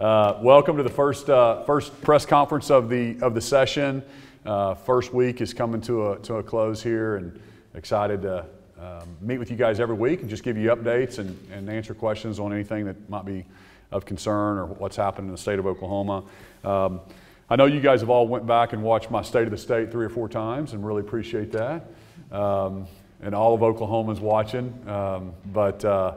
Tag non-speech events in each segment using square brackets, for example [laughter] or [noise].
Uh, welcome to the first, uh, first press conference of the, of the session. Uh, first week is coming to a, to a close here and excited to um, meet with you guys every week and just give you updates and, and answer questions on anything that might be of concern or what's happened in the state of Oklahoma. Um, I know you guys have all went back and watched my State of the State three or four times and really appreciate that. Um, and all of Oklahoma's watching. Um, but uh,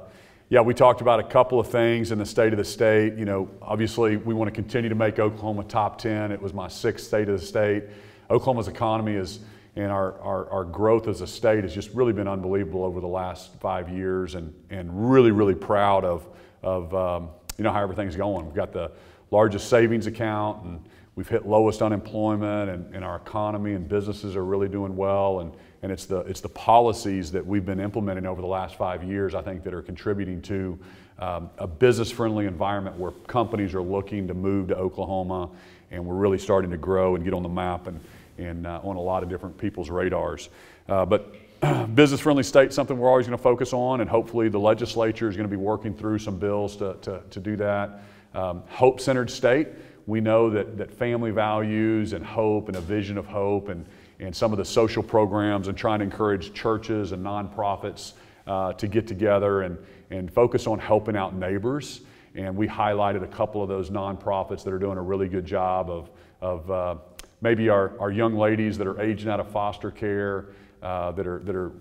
yeah, we talked about a couple of things in the state of the state. You know, obviously, we want to continue to make Oklahoma top 10. It was my sixth state of the state. Oklahoma's economy is, and our, our, our growth as a state has just really been unbelievable over the last five years, and, and really, really proud of, of um, you know, how everything's going. We've got the largest savings account, and we've hit lowest unemployment, and, and our economy and businesses are really doing well. And, and it's the, it's the policies that we've been implementing over the last five years, I think, that are contributing to um, a business friendly environment where companies are looking to move to Oklahoma and we're really starting to grow and get on the map and, and uh, on a lot of different people's radars. Uh, but [clears throat] business friendly state, something we're always going to focus on, and hopefully the legislature is going to be working through some bills to, to, to do that. Um, hope centered state, we know that, that family values and hope and a vision of hope and and some of the social programs and trying to encourage churches and nonprofits uh, to get together and, and focus on helping out neighbors. And we highlighted a couple of those nonprofits that are doing a really good job of, of uh, maybe our, our young ladies that are aging out of foster care, uh, that, are, that are,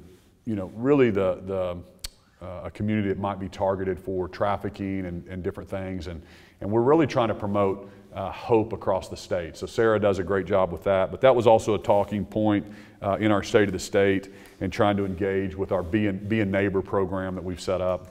you know, really the, the uh, a community that might be targeted for trafficking and, and different things. And, and we're really trying to promote uh, hope across the state. So Sarah does a great job with that. But that was also a talking point uh, in our state of the state and trying to engage with our Be a, Be a Neighbor program that we've set up.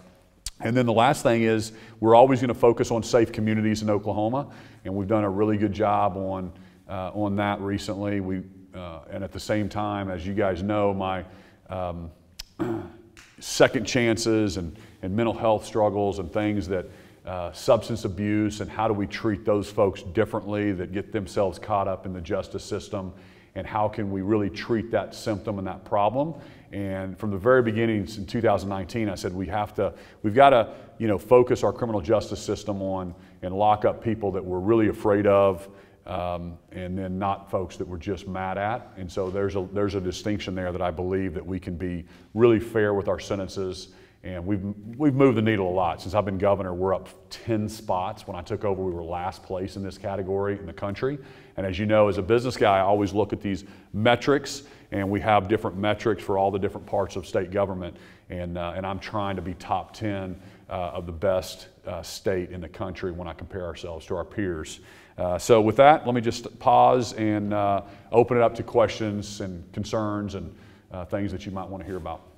And then the last thing is we're always going to focus on safe communities in Oklahoma, and we've done a really good job on, uh, on that recently. We, uh, and at the same time, as you guys know, my um, [clears throat] second chances and, and mental health struggles and things that uh, substance abuse and how do we treat those folks differently that get themselves caught up in the justice system? And how can we really treat that symptom and that problem? And from the very beginning in 2019 i said we have to we've got to you know focus our criminal justice system on and lock up people that we're really afraid of um, and then not folks that we're just mad at. And so there's a there's a distinction there that i believe that we can be really fair with our sentences and we've, we've moved the needle a lot. Since I've been governor, we're up 10 spots. When I took over, we were last place in this category in the country. And as you know, as a business guy, I always look at these metrics, and we have different metrics for all the different parts of state government. And, uh, and I'm trying to be top 10 uh, of the best uh, state in the country when I compare ourselves to our peers. Uh, so, with that, let me just pause and uh, open it up to questions and concerns and uh, things that you might want to hear about.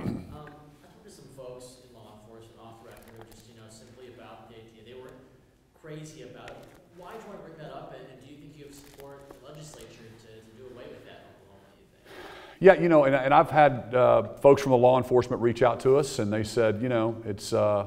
Um, I talked to some folks in law enforcement off record, just, you know, simply about the idea. They were crazy about it. Why do you want to bring that up, and, and do you think you have support in the legislature to, to do away with that? Yeah, you know, and, and I've had uh, folks from the law enforcement reach out to us, and they said, you know, it's, uh,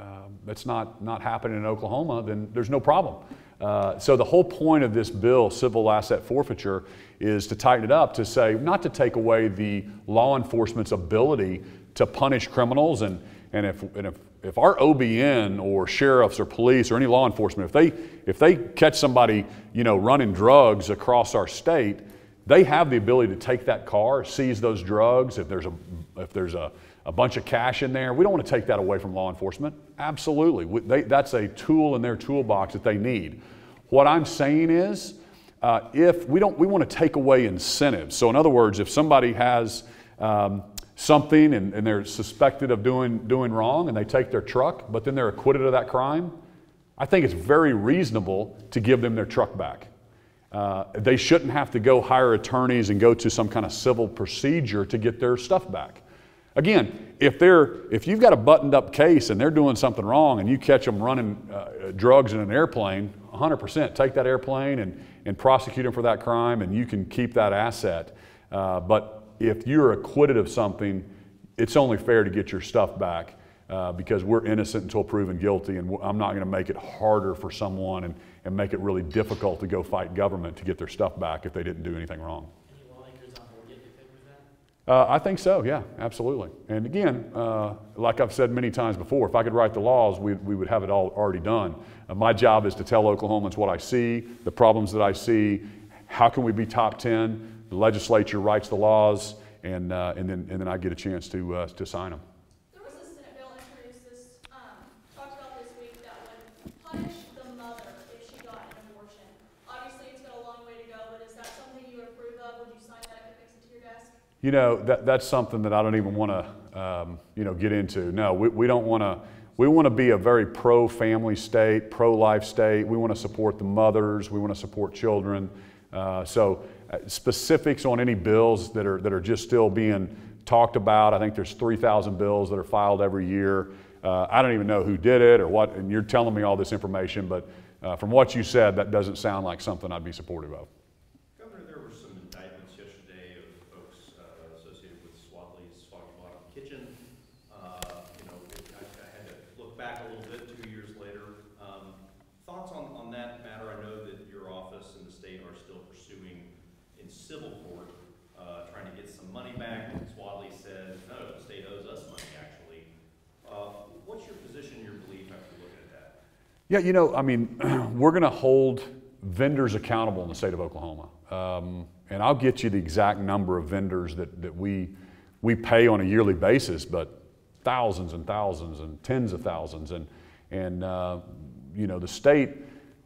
uh, it's not, not happening in Oklahoma, then there's no problem. Uh, so the whole point of this bill, civil asset forfeiture, is to tighten it up to say not to take away the law enforcement's ability to punish criminals and, and, if, and if, if our OBN or sheriffs or police or any law enforcement, if they, if they catch somebody you know, running drugs across our state, they have the ability to take that car, seize those drugs. If there's a, if there's a, a bunch of cash in there, we don't want to take that away from law enforcement. Absolutely. They, that's a tool in their toolbox that they need. What I'm saying is, uh, if we don't, we want to take away incentives. So, in other words, if somebody has um, something and, and, they're suspected of doing, doing wrong and they take their truck, but then they're acquitted of that crime, I think it's very reasonable to give them their truck back. Uh, they shouldn't have to go hire attorneys and go to some kind of civil procedure to get their stuff back. Again, if, they're, if you've got a buttoned up case and they're doing something wrong and you catch them running uh, drugs in an airplane, 100% take that airplane and, and prosecute them for that crime and you can keep that asset. Uh, but if you're acquitted of something, it's only fair to get your stuff back uh, because we're innocent until proven guilty and I'm not going to make it harder for someone and, and make it really difficult to go fight government to get their stuff back if they didn't do anything wrong. Uh, I think so, yeah, absolutely. And again, uh, like I've said many times before, if I could write the laws, we, we would have it all already done. Uh, my job is to tell Oklahomans what I see, the problems that I see, how can we be top 10. The legislature writes the laws, and, uh, and, then, and then I get a chance to, uh, to sign them. There was a Senate bill introduced this, um, talked about this week that would punish the mother if she got an abortion. Obviously, it's got a long way to go, but is that something you approve of? Would you sign that if it makes it to your desk? You know, that, that's something that I don't even want to, um, you know, get into. No, we, we don't want to, we want to be a very pro-family state, pro-life state. We want to support the mothers. We want to support children. Uh, so uh, specifics on any bills that are, that are just still being talked about. I think there's 3,000 bills that are filed every year. Uh, I don't even know who did it or what, and you're telling me all this information, but uh, from what you said, that doesn't sound like something I'd be supportive of. Governor, there were some indictments yesterday of folks uh, associated with Swadley's Foggy Bottom Kitchen. Uh, You know, it- I I had to look back a little bit, two years later. Um, Thoughts on, on that matter? I know that your office and the state are still pursuing in civil court, uh, trying to get some money back. Swadley said, no, the state owes us money, actually. Uh, What's your position, your belief after looking at that? Yeah, you know, I mean, [clears throat] we're going to hold vendors accountable in the state of Oklahoma. Um, and I'll get you the exact number of vendors that, that we, we pay on a yearly basis, but thousands and thousands and tens of thousands. And, and uh, you know, the state,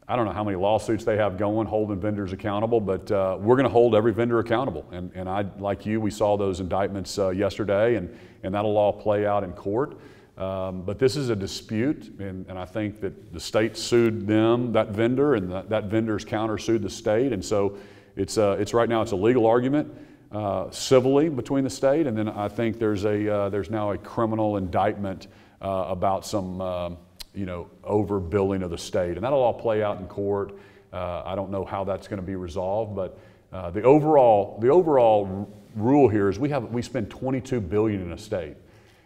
I don't know how many lawsuits they have going holding vendors accountable, but uh, we're going to hold every vendor accountable. And, and I, like you, we saw those indictments uh, yesterday, and, and that'll all play out in court. Um, but this is a dispute, and, and I think that the state sued them, that vendor, and that, that vendor's countersued the state. And so it's, uh, it's right now it's a legal argument uh, civilly between the state, and then I think there's, a, uh, there's now a criminal indictment uh, about some um you know, overbilling of the state. And that'll all play out in court. Uh, I don't know how that's going to be resolved, but uh, the overall, the overall rule here is we, have, we spend 22 billion in a state.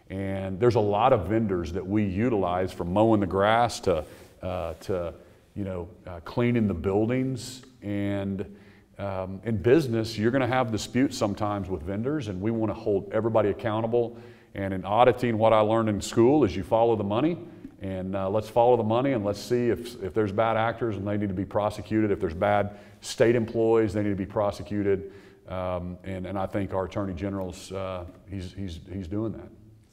And there's a lot of vendors that we utilize from mowing the grass to, uh, to you know, uh, cleaning the buildings. And um, in business, you're going to have disputes sometimes with vendors, and we want to hold everybody accountable. And in auditing, what I learned in school is you follow the money, and uh, let's follow the money and let's see if, if there's bad actors and they need to be prosecuted. If there's bad state employees, they need to be prosecuted. Um, and, and I think our Attorney General's, uh, he's, he's, he's doing that.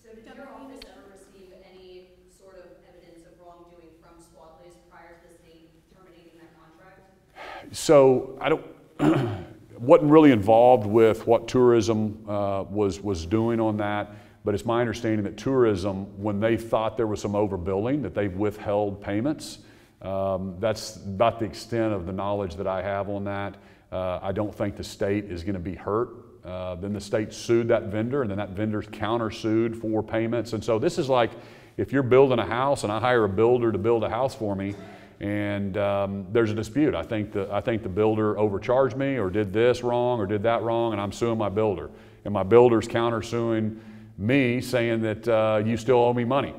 So did your office ever receive any sort of evidence of wrongdoing from Swadley's prior to the state terminating that contract? So I don't, [clears throat] wasn't really involved with what tourism uh, was, was doing on that, but it's my understanding that tourism, when they thought there was some overbilling, that they've withheld payments. Um, that's about the extent of the knowledge that I have on that. Uh, I don't think the state is going to be hurt. Uh, then the state sued that vendor, and then that vendor's countersued for payments. And so this is like if you're building a house and I hire a builder to build a house for me, and um, there's a dispute. I think the I think the builder overcharged me, or did this wrong, or did that wrong, and I'm suing my builder, and my builder's countersuing me, saying that uh, you still owe me money.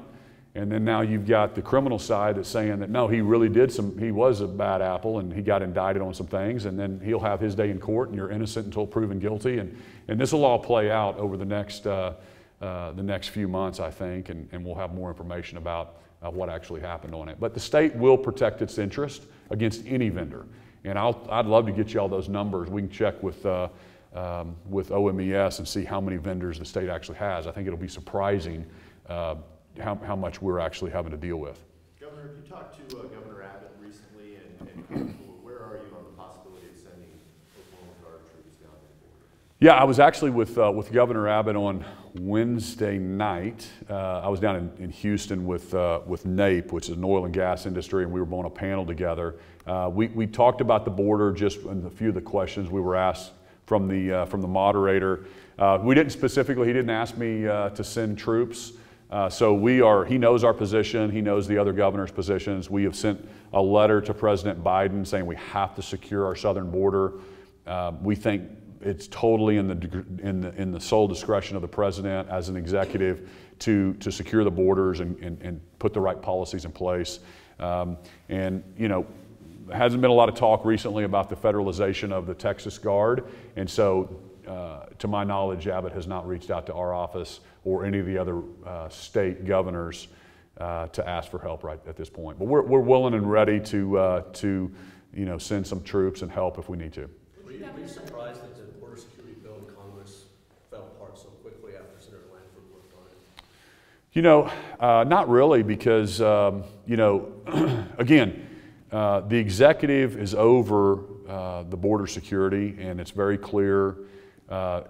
And then now you've got the criminal side that's saying that no, he really did some, he was a bad apple and he got indicted on some things, and then he'll have his day in court and you're innocent until proven guilty. And, and this will all play out over the next, uh, uh, the next few months, I think, and, and we'll have more information about uh, what actually happened on it. But the state will protect its interest against any vendor. And I'll, I'd love to get you all those numbers. We can check with, uh, um, with OMES and see how many vendors the state actually has. I think it'll be surprising uh, how, how much we're actually having to deal with. Governor, you talked to uh, Governor Abbott recently, and, and kind of where are you on the possibility of sending Oklahoma Guard troops down the border? Yeah, I was actually with, uh, with Governor Abbott on Wednesday night. Uh, I was down in, in Houston with, uh, with NAPE, which is an oil and gas industry, and we were on a panel together. Uh, we, we talked about the border just in a few of the questions we were asked from the, uh, from the moderator. Uh, we didn't specifically, he didn't ask me to send troops. So we are, he knows our position, he knows the other governor's positions. We have sent a letter to President Biden saying we have to secure our southern border. We think it's totally in the, in, the, in the sole discretion of the president as an executive to, to secure the borders and, and, and put the right policies in place. Um, and, you know, hasn't been a lot of talk recently about the federalization of the Texas Guard. And so uh, to my knowledge, Abbott has not reached out to our office or any of the other uh, state governors uh, to ask for help right at this point. But we're, we're willing and ready to, uh, to you know, send some troops and help if we need to. Were you, were you surprised that the border security bill in Congress fell apart so quickly after Senator Lankford worked on it? You know, uh, not really, because, um, you know, [clears throat] again, uh, the executive is over uh, the border security, and it's very clear. Uh,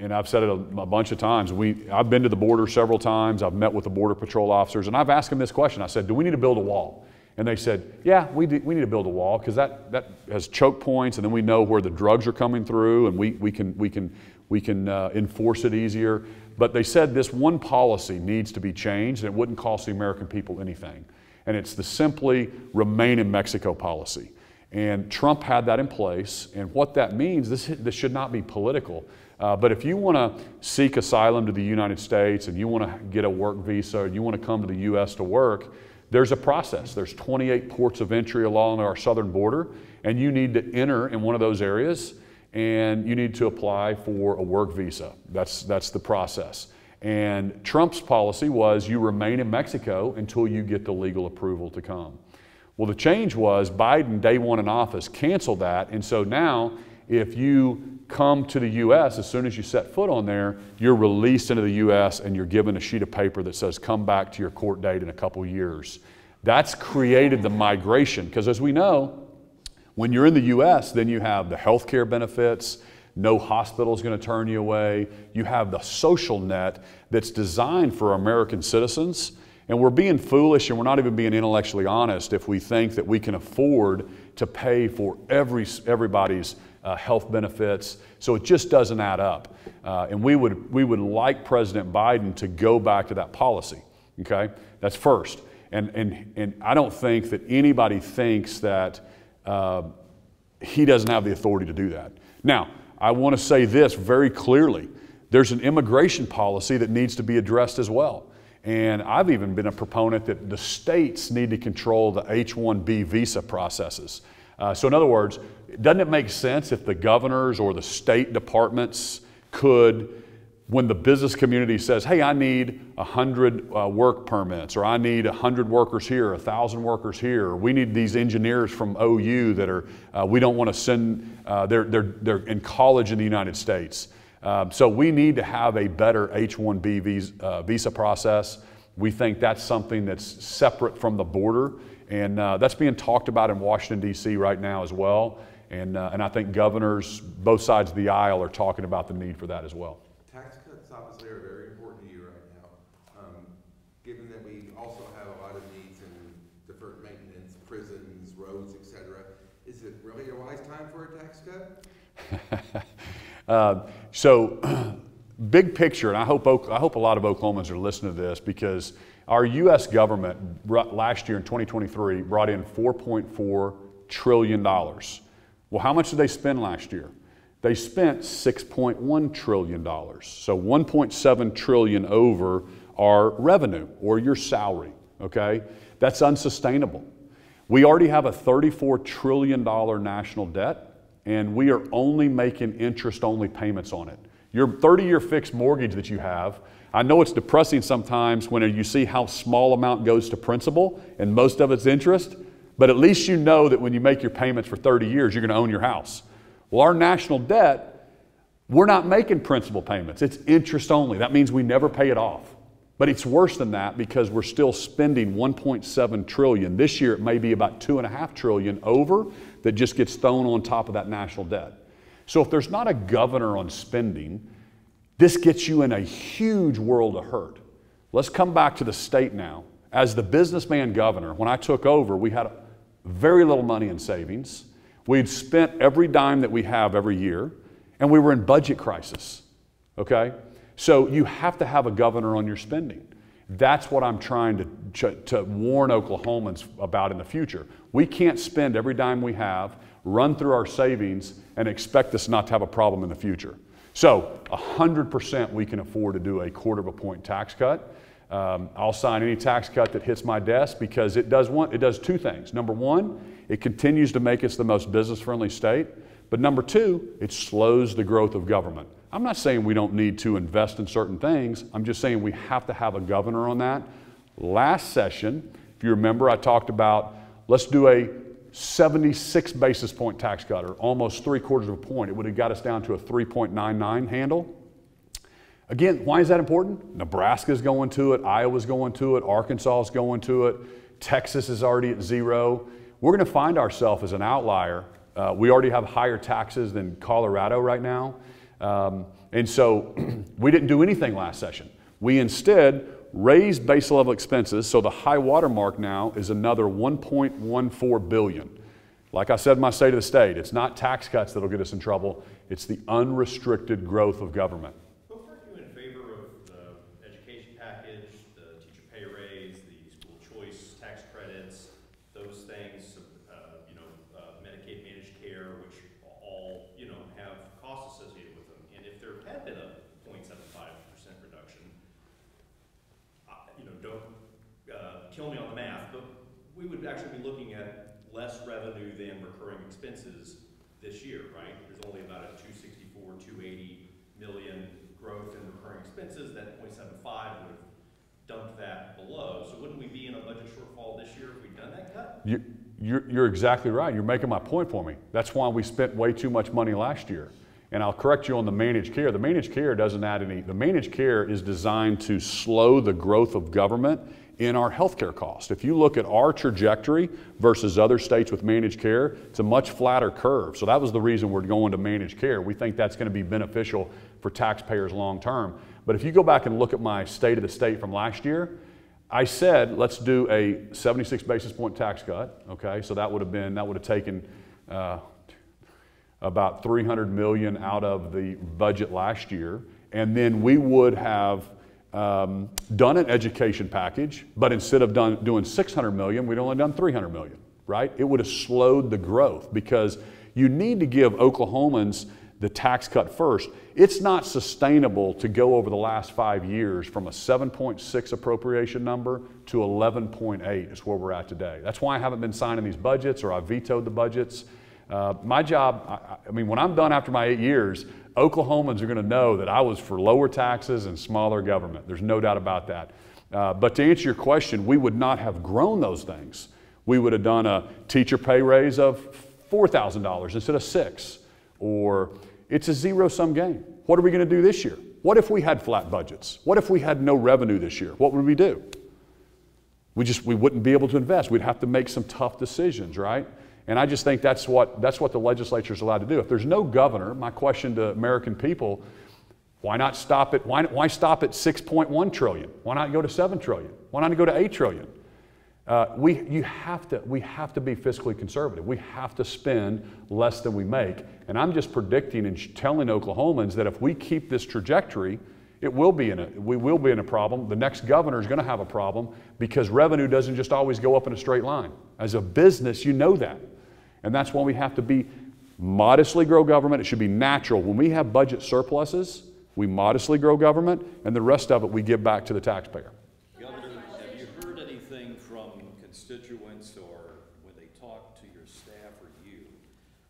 and I've said it a, a, bunch of times. We, I've been to the border several times. I've met with the Border Patrol officers, and I've asked them this question. I said, Do we need to build a wall? And they said, Yeah, we, do, we need to build a wall because that, that has choke points, and then we know where the drugs are coming through, and we, we can, we can, we can uh, enforce it easier. But they said this one policy needs to be changed, and it wouldn't cost the American people anything and it's the simply remain in Mexico policy. And Trump had that in place, and what that means, this, this should not be political. Uh, but if you want to seek asylum to the United States and you want to get a work visa and you want to come to the U.S. to work, there's a process. There's 28 ports of entry along our southern border, and you need to enter in one of those areas and you need to apply for a work visa. That's, that's the process. And Trump's policy was you remain in Mexico until you get the legal approval to come. Well, the change was Biden, day one in office, canceled that. And so now, if you come to the U.S., as soon as you set foot on there, you're released into the U.S. and you're given a sheet of paper that says, come back to your court date in a couple years. That's created the migration, because as we know, when you're in the U.S., then you have the health care benefits, no hospital is going to turn you away. You have the social net that's designed for American citizens. And we're being foolish and we're not even being intellectually honest if we think that we can afford to pay for every, everybody's uh, health benefits. So it just doesn't add up. Uh, and we would, we would like President Biden to go back to that policy. Okay? That's first. And, and, and I don't think that anybody thinks that uh, he doesn't have the authority to do that. Now, I want to say this very clearly. There's an immigration policy that needs to be addressed as well. And I've even been a proponent that the states need to control the H 1B visa processes. Uh, so, in other words, doesn't it make sense if the governors or the state departments could when the business community says, hey, I need 100 uh, work permits, or I need 100 workers here, 1,000 workers here, or we need these engineers from OU that are, uh, we don't want to send, uh, they're, they're, they're in college in the United States. Um, so we need to have a better H 1B visa, uh, visa, process. We think that's something that's separate from the border, and uh, that's being talked about in Washington, D.C. right now as well. And, uh, and I think governors, both sides of the aisle, are talking about the need for that as well. Tax cuts obviously are very important to you right now, um, given that we also have a lot of needs in deferred maintenance, prisons, roads, etc. Is it really a wise time for a tax cut? [laughs] uh, so, [clears throat] big picture, and I hope, I hope a lot of Oklahomans are listening to this because our U.S. government last year in 2023 brought in $4.4 trillion. Well, how much did they spend last year? They spent $6.1 trillion. So 1.7 trillion over our revenue or your salary, okay? That's unsustainable. We already have a $34 trillion national debt and we are only making interest only payments on it. Your 30 year fixed mortgage that you have, I know it's depressing sometimes when you see how small amount goes to principal and most of it's interest, but at least you know that when you make your payments for 30 years, you're going to own your house. Well, our national debt, we're not making principal payments. It's interest only. That means we never pay it off. But it's worse than that because we're still spending 1.7 trillion. This year it may be about two and a half trillion over that just gets thrown on top of that national debt. So if there's not a governor on spending, this gets you in a huge world of hurt. Let's come back to the state now. As the businessman governor, when I took over, we had very little money in savings. We'd spent every dime that we have every year, and we were in budget crisis. Okay? So you have to have a governor on your spending. That's what I'm trying to, to warn Oklahomans about in the future. We can't spend every dime we have, run through our savings, and expect us not to have a problem in the future. So, 100% we can afford to do a quarter of a point tax cut. Um, I'll sign any tax cut that hits my desk because it does, one, it does two things. Number one, it continues to make us the most business friendly state. But number two, it slows the growth of government. I'm not saying we don't need to invest in certain things. I'm just saying we have to have a governor on that. Last session, if you remember, I talked about let's do a 76 basis point tax cut, or almost three quarters of a point. It would have got us down to a 3.99 handle. Again, why is that important? Nebraska's going to it, Iowa's going to it, Arkansas's going to it, Texas is already at zero. We're going to find ourselves as an outlier. Uh, we already have higher taxes than Colorado right now. Um, and so [clears throat] we didn't do anything last session. We instead raised base level expenses, so the high water mark now is another 1.14 billion. Like I said in my state of the state, it's not tax cuts that'll get us in trouble, it's the unrestricted growth of government. Folks, aren't you in favor of the education package, the teacher pay raise, the school choice tax credits, those things, uh, you know, uh, Medicaid managed care, which all, you know, have costs associated with them? And if there had been a 0.75% reduction, uh, you know, don't uh, kill me on the math, but we would actually be looking at less revenue than recurring expenses this year, right? There's only about a 264, 280 million growth in recurring expenses. That 0.75 would have dumped that below. So wouldn't we be in a budget shortfall this year if we'd done that cut? You, you're, you're exactly right. You're making my point for me. That's why we spent way too much money last year. And I'll correct you on the managed care. The managed care doesn't add any, the managed care is designed to slow the growth of government in our healthcare cost. If you look at our trajectory versus other states with managed care, it's a much flatter curve. So that was the reason we're going to managed care. We think that's going to be beneficial for taxpayers long term. But if you go back and look at my state of the state from last year, I said let's do a 76 basis point tax cut. Okay, so that would have been that would have taken uh, about 300 million out of the budget last year, and then we would have um, done an education package, but instead of done, doing 600 million, we'd only done 300 million, right? It would have slowed the growth because you need to give Oklahomans the tax cut first. It's not sustainable to go over the last five years from a 7.6 appropriation number to 11.8 is where we're at today. That's why I haven't been signing these budgets or I vetoed the budgets. Uh, my job, I, I mean, when I'm done after my eight years, Oklahomans are going to know that I was for lower taxes and smaller government. There's no doubt about that. Uh, but to answer your question, we would not have grown those things. We would have done a teacher pay raise of $4,000 instead of six, or it's a zero sum game. What are we going to do this year? What if we had flat budgets? What if we had no revenue this year? What would we do? We just we wouldn't be able to invest. We'd have to make some tough decisions, right? And I just think that's what, that's what the legislature is allowed to do. If there's no governor, my question to American people, why not stop at, why, why stop at 6.1 trillion? Why not go to 7 trillion? Why not go to 8 trillion? Uh, we, you have to, we have to be fiscally conservative. We have to spend less than we make. And I'm just predicting and telling Oklahomans that if we keep this trajectory, it will be in a, we will be in a problem. The next governor is going to have a problem because revenue doesn't just always go up in a straight line. As a business, you know that. And that's why we have to be modestly grow government. It should be natural. When we have budget surpluses, we modestly grow government, and the rest of it we give back to the taxpayer. Governor, have you heard anything from constituents or when they talk to your staff or you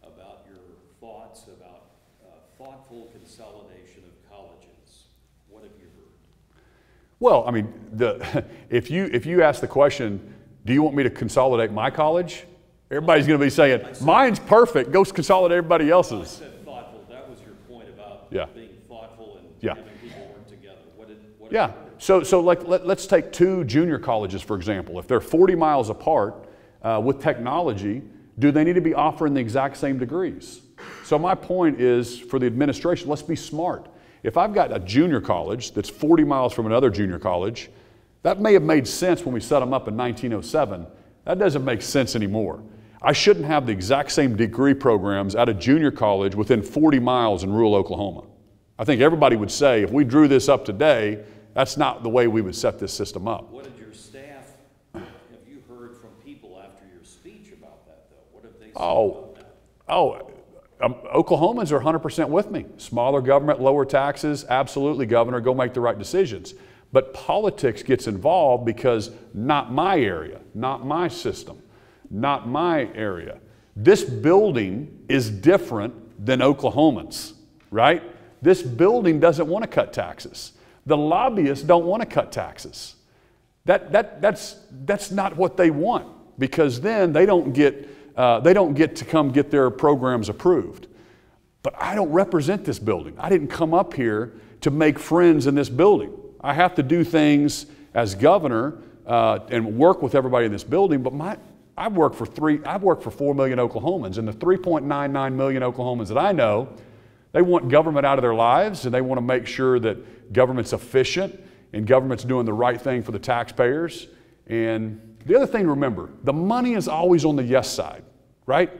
about your thoughts about uh, thoughtful consolidation of colleges? What have you heard? Well, I mean, the, [laughs] if, you, if you ask the question, do you want me to consolidate my college? Everybody's going to be saying, mine's perfect, go consolidate everybody I else's. said thoughtful, that was your point about Yeah. being thoughtful and Yeah. having people work together. What did, what Yeah. So, so like, let, us take two junior colleges, for example. If they're 40 miles apart uh, with technology, do they need to be offering the exact same degrees? So, my point is for the administration, let's be smart. If I've got a junior college that's 40 miles from another junior college, that may have made sense when we set them up in 1907. That doesn't make sense anymore. I shouldn't have the exact same degree programs at a junior college within 40 miles in rural Oklahoma. I think everybody would say if we drew this up today, that's not the way we would set this system up. What did your staff, have you heard from people after your speech about that though? What have they said Oh, about that? oh, um, Oklahomans are 100% with me. Smaller government, lower taxes, absolutely, Governor, go make the right decisions. But politics gets involved because not my area, not my system, not my area. This building is different than Oklahomans, right? This building doesn't want to cut taxes. The lobbyists don't want to cut taxes. That, that, that's, that's not what they want because then they don't, get, uh, they don't get to come get their programs approved. But I don't represent this building. I didn't come up here to make friends in this building. I have to do things as governor uh, and work with everybody in this building. But my, I've worked for three. I've worked for four million Oklahomans, and the 3.99 million Oklahomans that I know, they want government out of their lives, and they want to make sure that government's efficient and government's doing the right thing for the taxpayers. And the other thing to remember, the money is always on the yes side, right?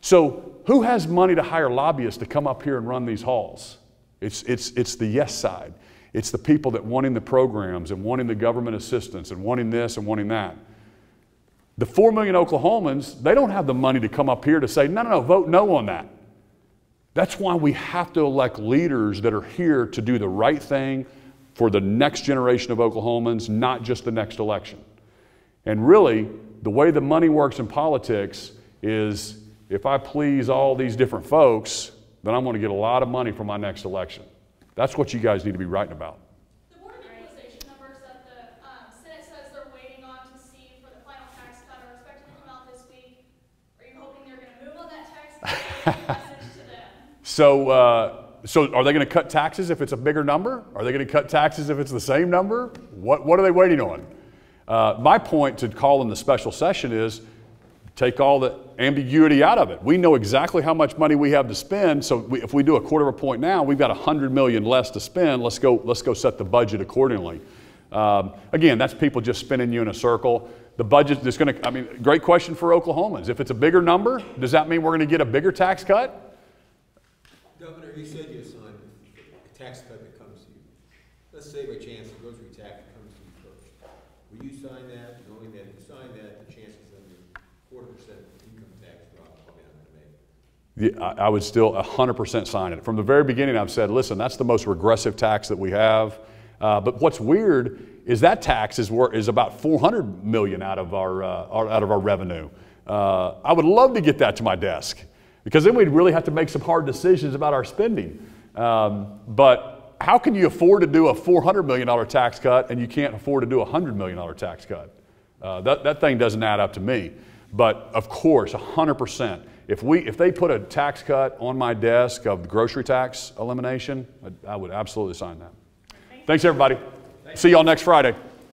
So who has money to hire lobbyists to come up here and run these halls? It's, it's, it's the yes side. It's the people that wanting the programs and wanting the government assistance and wanting this and wanting that. The 4 million Oklahomans, they don't have the money to come up here to say, no, no, no, vote no on that. That's why we have to elect leaders that are here to do the right thing for the next generation of Oklahomans, not just the next election. And really, the way the money works in politics is if I please all these different folks, then I'm going to get a lot of money for my next election. That's what you guys need to be writing about. The Board of Equalization numbers that the um, Senate says they're waiting on to see for the final tax cut are expected to come out this week. Are you hoping they're going to move on that tax cut? Or message to them? So, uh, so are they going to cut taxes if it's a bigger number? Are they going to cut taxes if it's the same number? What, what are they waiting on? Uh, my point to call in the special session is take all the ambiguity out of it. We know exactly how much money we have to spend. So we, if we do a quarter of a point now, we've got 100 million less to spend. Let's go, let's go set the budget accordingly. Um, again, that's people just spinning you in a circle. The budget is going to, I mean, great question for Oklahomans. If it's a bigger number, does that mean we're going to get a bigger tax cut? Governor, you said you assigned a tax cut that comes to you. Let's say by chance the grocery tax comes to you first. Will you sign that, knowing that if you sign that, the chances of your quarter percent income tax drop probably not gonna make it? Yeah, I I would still 100% sign it. From the very beginning, I've said, listen, that's the most regressive tax that we have. Uh, but what's weird is that tax is, is about 400 million out of our, uh, out of our revenue. Uh, I would love to get that to my desk because then we'd really have to make some hard decisions about our spending. Um, but how can you afford to do a 400 million dollar tax cut and you can't afford to do a 100 million dollar tax cut? Uh, that, that thing doesn't add up to me. But of course, 100%. If, we, if they put a tax cut on my desk of grocery tax elimination, I, I would absolutely sign that. Thanks, everybody. See y'all next Friday.